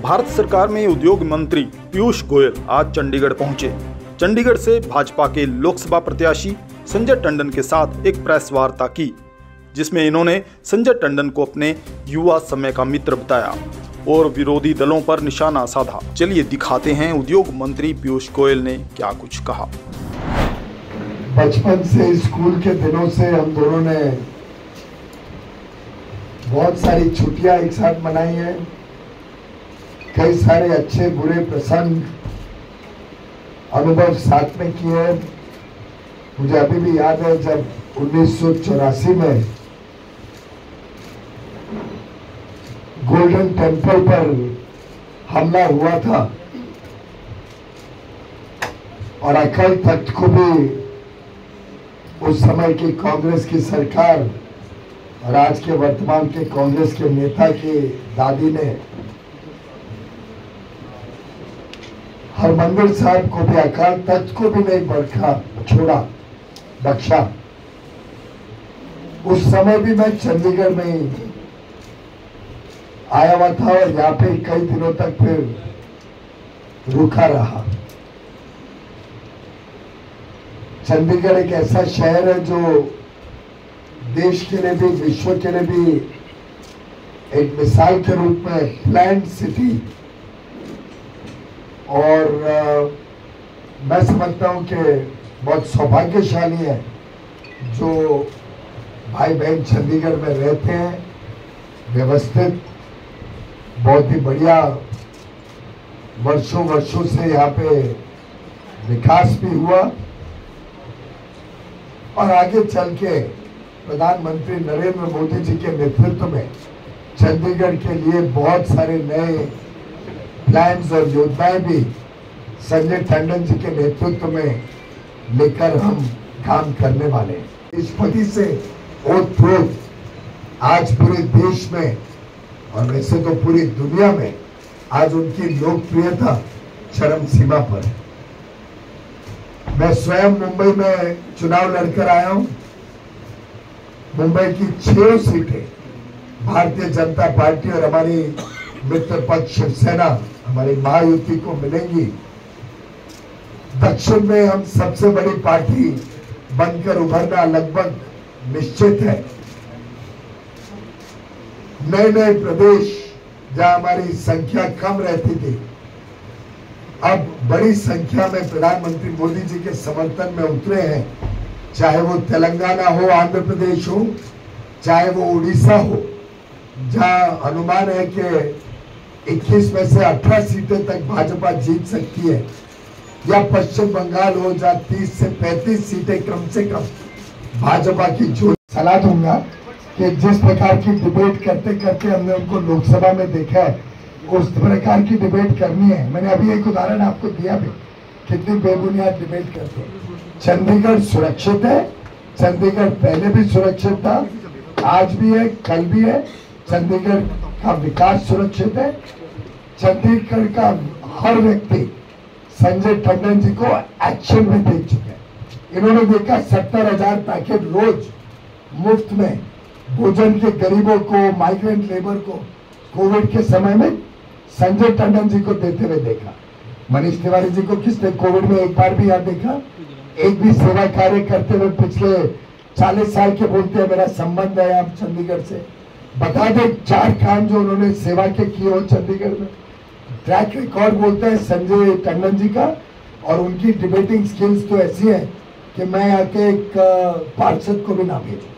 भारत सरकार में उद्योग मंत्री पीयूष गोयल आज चंडीगढ़ पहुँचे। चंडीगढ़ से भाजपा के लोकसभा प्रत्याशी संजय टंडन के साथ एक प्रेस वार्ता की, जिसमें इन्होंने संजय टंडन को अपने युवा समय का मित्र बताया और विरोधी दलों पर निशाना साधा। चलिए दिखाते हैं उद्योग मंत्री पीयूष गोयल ने क्या कुछ कहा। बचपन से स्कूल के दिनों से हम दोनों ने बहुत सारी छुट्टियाँ एक साथ मनाई हैं। कई सारे अच्छे, बुरे प्रसंग अनुभव साथ में किए हैं। मुझे अभी भी याद है जब उन्नीस सौ चौरासी में गोल्डन टेंपल पर हमला हुआ था और अकल तख्त को भी उस समय की कांग्रेस की सरकार और आज के वर्तमान के कांग्रेस के नेता की दादी ने हरमंदिर साहब को भी अकाल तख्त को भी नहीं बरखा, छोड़ा, बख्शा। उस समय भी मैं चंडीगढ़ में ही आया हुआ था और यहाँ पे कई दिनों तक फिर रुका रहा। चंडीगढ़ एक ऐसा शहर है जो देश के लिए भी, विश्व के लिए भी एक मिसाल के रूप में प्लान सिटी और आ, मैं समझता हूँ कि बहुत सौभाग्यशाली है जो भाई बहन चंडीगढ़ में रहते हैं व्यवस्थित बहुत ही बढ़िया वर्षों वर्षों से यहाँ पे विकास भी हुआ। और आगे चल के प्रधानमंत्री नरेंद्र मोदी जी के नेतृत्व में चंडीगढ़ के लिए बहुत सारे नए प्लान्स और योजनाएँ भी संजय टंडन जी के नेतृत्व में लेकर हम काम करने वाले हैं। राष्ट्रपति से ओतप्रोत आज पूरे देश में और वैसे तो पूरी दुनिया में आज उनकी लोकप्रियता चरम सीमा पर है। मैं स्वयं मुंबई में चुनाव लड़कर आया हूँ। मुंबई की छह सीटें भारतीय जनता पार्टी और हमारी मित्र पक्ष शिवसेना हमारी महायुति को मिलेंगी। दक्षिण में हम सबसे बड़ी पार्टी बनकर उभरना लगभग निश्चित है। नए नए प्रदेश जहाँ हमारी संख्या कम रहती थी, अब बड़ी संख्या में प्रधानमंत्री मोदी जी के समर्थन में उतरे हैं। चाहे वो तेलंगाना हो, आंध्र प्रदेश हो, चाहे वो उड़ीसा हो, जहाँ अनुमान है कि 21 में से 18 सीटें तक भाजपा जीत सकती है। या पश्चिम बंगाल हो जहाँ 30 से 35 सीटें कम से कम भाजपा की जो सलाह दूँगा कि जिस प्रकार की डिबेट करते करते हमने उनको लोकसभा में देखा है, उस प्रकार की डिबेट करनी है। मैंने अभी एक उदाहरण आपको दिया भी, कितनी बेबुनियाद डिबेट करते चंडीगढ़ सुरक्षित है, चंडीगढ़ पहले भी सुरक्षित था, आज भी है, कल भी है, चंडीगढ़ का विकास सुरक्षित है चंडीगढ़ का हर व्यक्ति संजय टंडन जी को एक्शन में देख चुके हैं। इन्होंने देखा सत्तर हज़ार पैकेट रोज मुफ़्त में भोजन के गरीबों को माइग्रेंट लेबर को कोविड के समय में संजय टंडन जी को देते हुए देखा। मनीष तिवारी जी को किसने कोविड में एक बार भी याद देखा? एक भी सेवा कार्य करते हुए पिछले चालीस साल के बोलते हैं, मेरा संबंध है आप चंडीगढ़ से। बता दे, चार काम जो उन्होंने सेवा के किए हो चंडीगढ़ में। ट्रैक रिकॉर्ड बोलते हैं संजय टंडन जी का, और उनकी डिबेटिंग स्किल्स तो ऐसी है कि मैं आके एक पार्षद को भी ना भेजू।